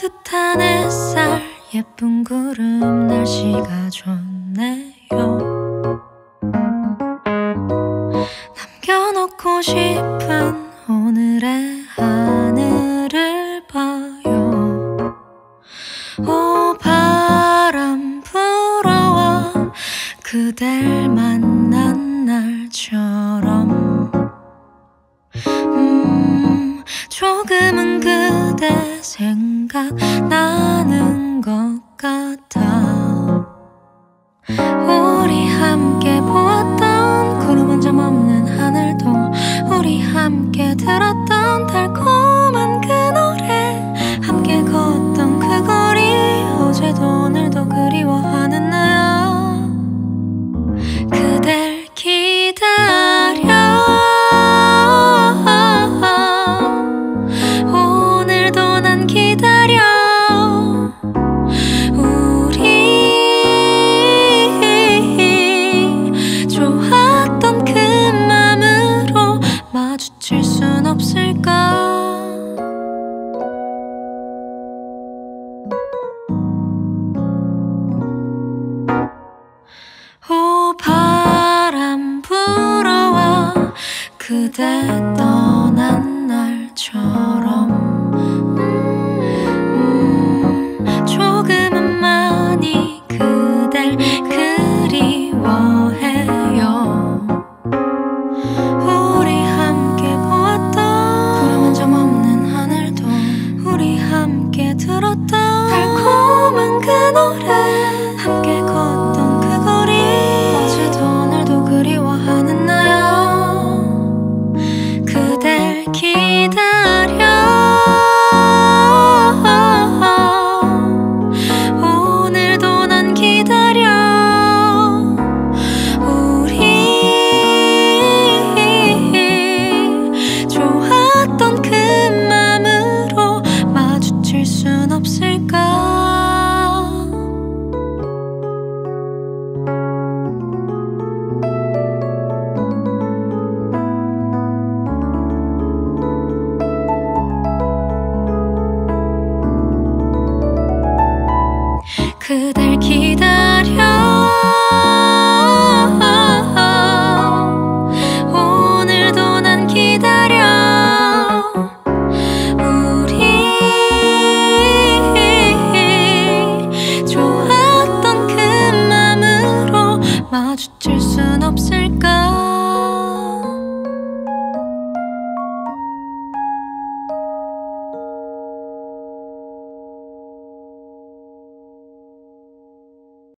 따뜻한 햇살 예쁜 구름 날씨가 좋네요. 남겨놓고 싶은 오늘의 하늘을 봐요. 오 바람 불어와 그댈 만난 날처럼. 음 조금 없을까? 오 바람 불어와 그대 떠난 날처럼. 음, 그댈 그리워해요. 있을까? 그댈 기다